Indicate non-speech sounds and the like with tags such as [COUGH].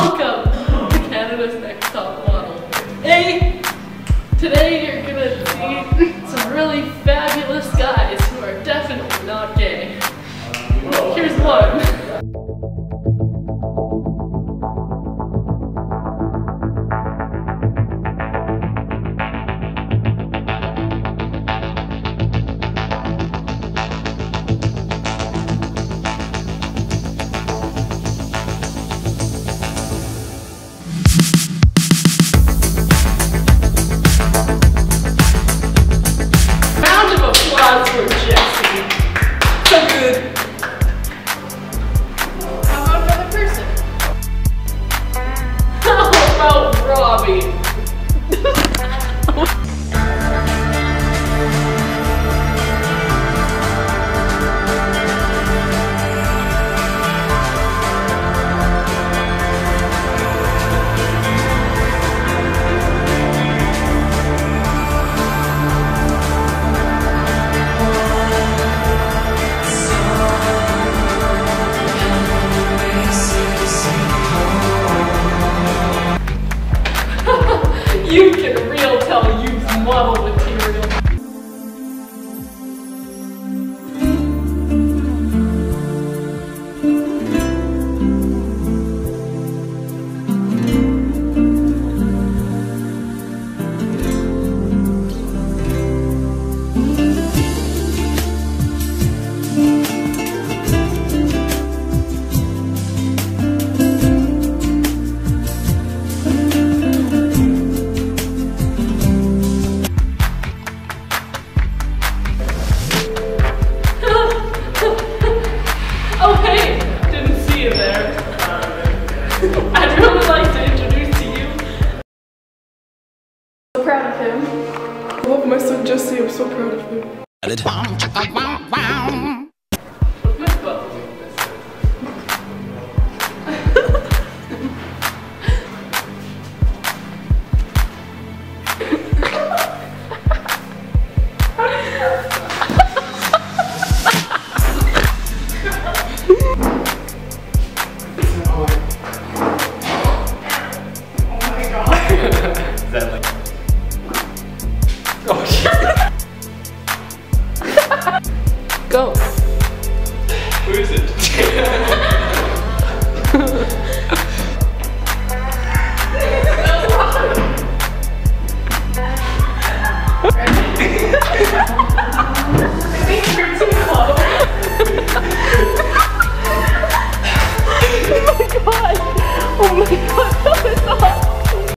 Welcome to Canada's Next Top Model. Hey, today still tell you marvel with I love my son Jesse, I'm so proud of him. go. Who is it? [LAUGHS] Ready? [LAUGHS]